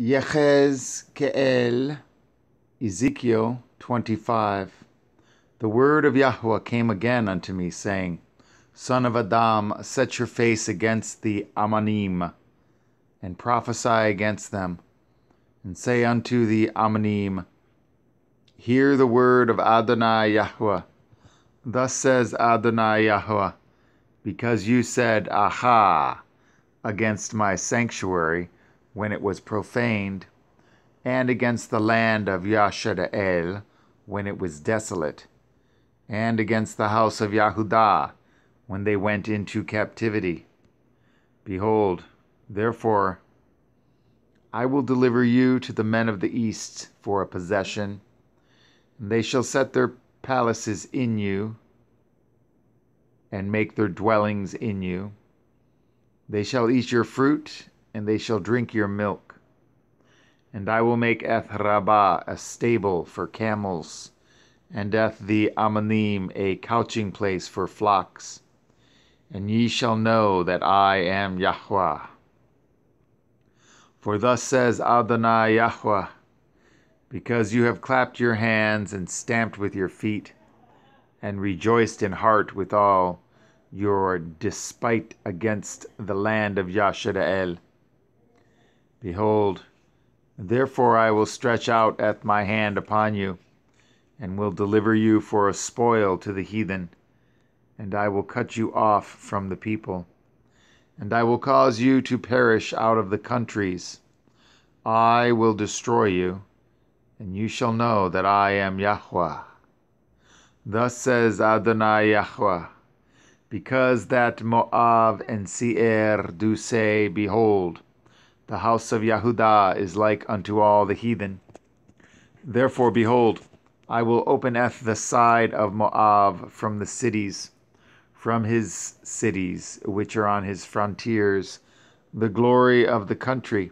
Yechezkel, Ezekiel 25. The word of Yahweh came again unto me, saying, Son of Adam, set your face against the Ammonim, and prophesy against them, and say unto the Ammonim, Hear the word of Adonai Yahweh. Thus says Adonai Yahweh, because you said, Aha, against my sanctuary, when it was profaned, and against the land of Yashara'el when it was desolate, and against the house of Yahudah when they went into captivity. Behold, therefore, I will deliver you to the men of the east for a possession, and they shall set their palaces in you, and make their dwellings in you. They shall eat your fruit and they shall drink your milk. And I will make Eth a stable for camels, and Eth the Ammonim a couching place for flocks. And ye shall know that I am Yahweh. For thus says Adonai Yahweh, because you have clapped your hands and stamped with your feet, and rejoiced in heart with all your despite against the land of Yashara'el. Behold, therefore I will stretch out at my hand upon you, and will deliver you for a spoil to the heathen, and I will cut you off from the people, and I will cause you to perish out of the countries. I will destroy you, and you shall know that I am Yahweh. Thus says Adonai Yahweh, because that Moab and Seir do say, Behold, the house of Yahudah is like unto all the heathen. Therefore, behold, I will open eth the side of Moab from the cities, from his cities which are on his frontiers, the glory of the country.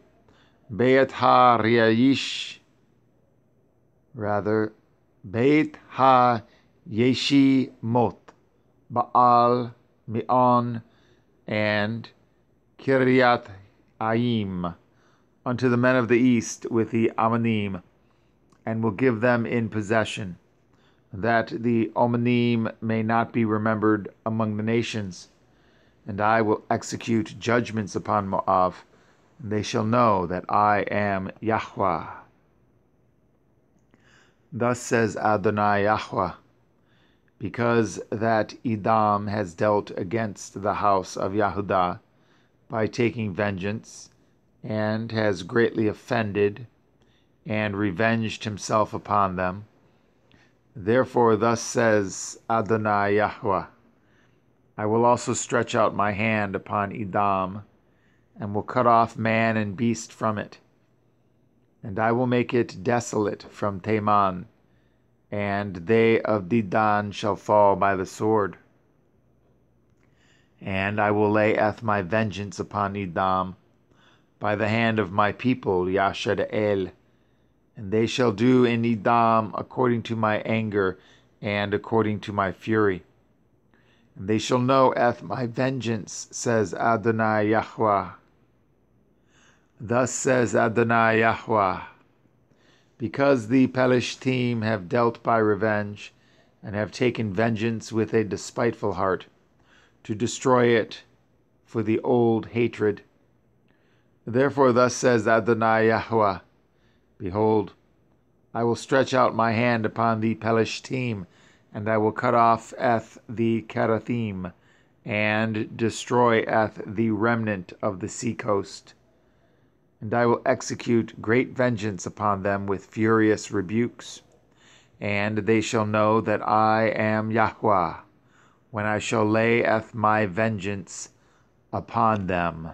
Beit ha Riayish, rather, Beit ha Yeshi Mot, Baal, Meon, and Kiryat Aim unto the men of the east with the Ammonim, and will give them in possession, that the Ammonim may not be remembered among the nations. And I will execute judgments upon Moab, and they shall know that I am Yahweh. Thus says Adonai Yahweh, because that Edom has dealt against the house of Yahudah, by taking vengeance, and has greatly offended and revenged himself upon them. Therefore, thus says Adonai Yahweh I will also stretch out my hand upon Edom, and will cut off man and beast from it. And I will make it desolate from Teman, and they of Dedan shall fall by the sword. And I will lay eth my vengeance upon Edom by the hand of my people Yashara'el, and they shall do in Edom according to my anger and according to my fury. And they shall know eth my vengeance, says Adonai Yahweh. Thus says Adonai Yahweh, because the Pelishtim have dealt by revenge, and have taken vengeance with a despiteful heart, to destroy it for the old hatred. Therefore, thus says Adonai Yahweh Behold, I will stretch out my hand upon the Pelishtim, and I will cut off eth the Kerathim, and destroy eth the remnant of the sea coast. And I will execute great vengeance upon them with furious rebukes. And they shall know that I am Yahweh when I shall lay eth my vengeance upon them.